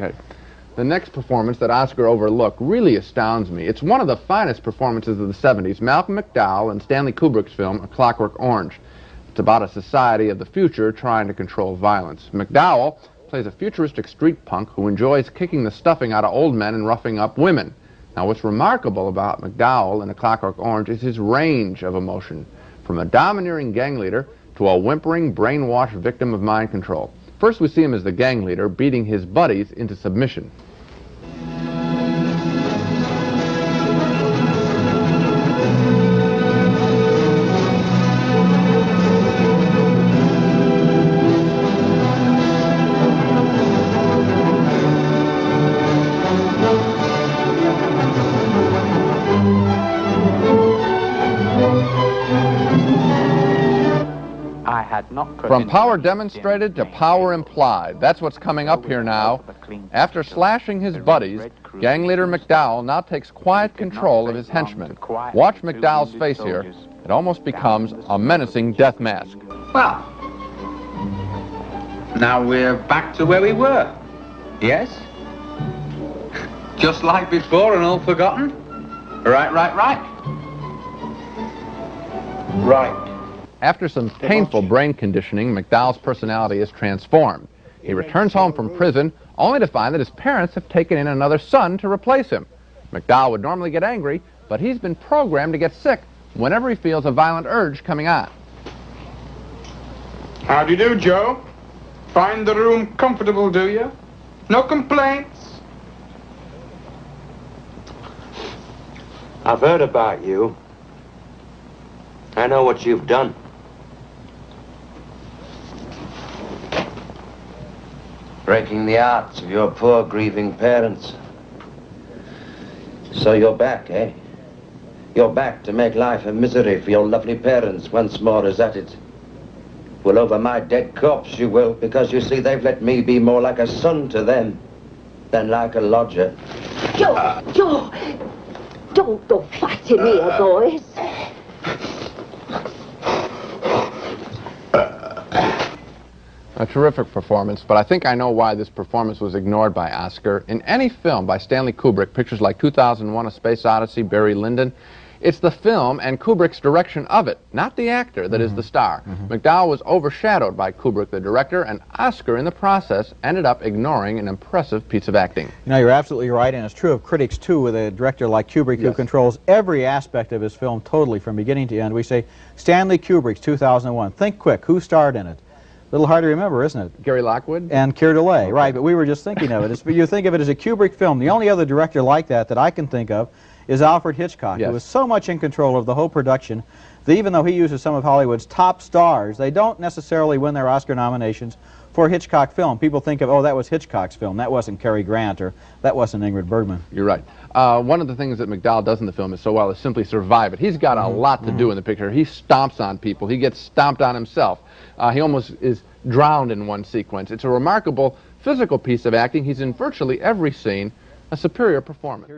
Okay. The next performance that Oscar overlooked really astounds me. It's one of the finest performances of the 70s, Malcolm McDowell in Stanley Kubrick's film A Clockwork Orange. It's about a society of the future trying to control violence. McDowell plays a futuristic street punk who enjoys kicking the stuffing out of old men and roughing up women. Now, what's remarkable about McDowell in A Clockwork Orange is his range of emotion, from a domineering gang leader to a whimpering, brainwashed victim of mind control. First, we see him as the gang leader beating his buddies into submission. From power demonstrated to power implied. That's what's coming up here now. After slashing his buddies, gang leader McDowell now takes quiet control of his henchmen. Watch McDowell's face here. It almost becomes a menacing death mask. Well, now we're back to where we were. Yes? Just like before and all forgotten? Right, right, right. Right. After some painful brain conditioning, McDowell's personality is transformed. He returns home from prison only to find that his parents have taken in another son to replace him. McDowell would normally get angry, but he's been programmed to get sick whenever he feels a violent urge coming on. How do you do, Joe? Find the room comfortable, do you? No complaints? I've heard about you. I know what you've done. Breaking the hearts of your poor grieving parents. So you're back, eh? You're back to make life a misery for your lovely parents once more, is that it? Well, over my dead corpse you will, because you see they've let me be more like a son to them than like a lodger. Joe, Joe, don't go fighting here, boys. A terrific performance, but I think I know why this performance was ignored by Oscar. In any film by Stanley Kubrick, pictures like 2001 A Space Odyssey, Barry Lyndon, it's the film and Kubrick's direction of it, not the actor, that mm -hmm. is the star. Mm -hmm. McDowell was overshadowed by Kubrick, the director, and Oscar, in the process, ended up ignoring an impressive piece of acting. You know, you're absolutely right, and it's true of critics, too, with a director like Kubrick yes. who controls every aspect of his film totally from beginning to end. We say, Stanley Kubrick's 2001. Think quick, who starred in it? Little hard to remember, isn't it? Gary Lockwood? And Keir Dullea, okay. right, but we were just thinking of it. It's, you think of it as a Kubrick film. The only other director like that that I can think of is Alfred Hitchcock, yes. who was so much in control of the whole production that even though he uses some of Hollywood's top stars, they don't necessarily win their Oscar nominations for a Hitchcock film. People think of, oh, that was Hitchcock's film. That wasn't Cary Grant or that wasn't Ingrid Bergman. You're right. Uh, one of the things that McDowell does in the film is so well is simply survive it. He's got a mm -hmm. lot to mm -hmm. do in the picture. He stomps on people. He gets stomped on himself. Uh, he almost is drowned in one sequence. It's a remarkable physical piece of acting. He's in virtually every scene, a superior performance.